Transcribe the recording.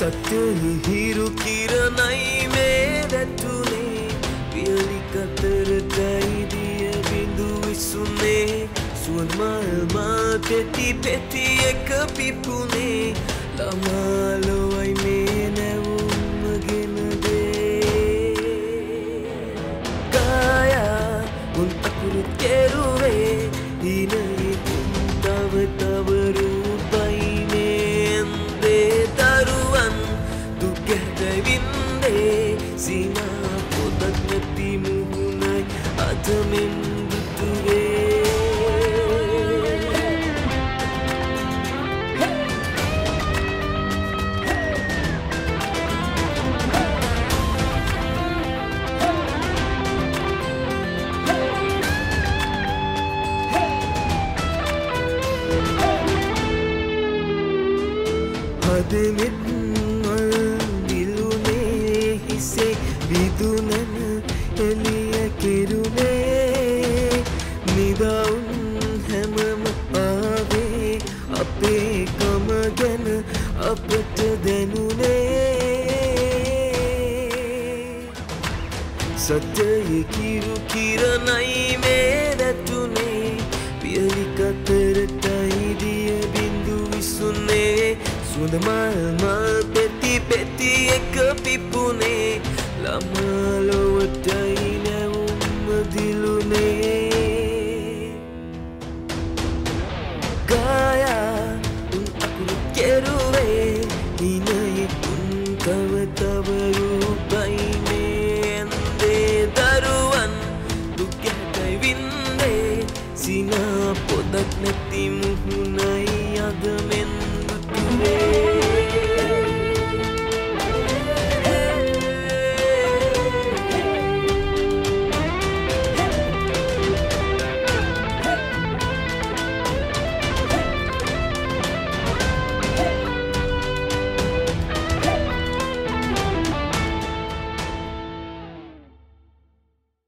සත්‍යහි හිරු කිරණයි මේ දැටුනේ පියලි කතරටයිදිය බිඳු විසුනේ. සුවන්මල්මා පෙති පෙති එක පිපුනේ. ළමාලොවයි මේ නැවුම්මගෙනදේ කායා උන් අකුරු දුකැටවින්දේ සිනා පොදක් නැති මුහුණයි අතමෙන් දුතුවේ අපට දැනුනේ. සත්‍යය කිරු කිරණයි මේ දැතුනේ පියලි කතරටයි දිය බිඳු විසුනේ. සුඳ මල් මල් පෙති පෙති එක පිපුනේ. ළමලොවටයි තව තව රූපයි මේන්දේ දරුවන් දුකැටයි වින්දේ. සිනා පොදක් නැති මුහුණයි අද මේ